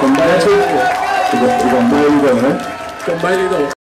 Combine, combine todo. Combine todo.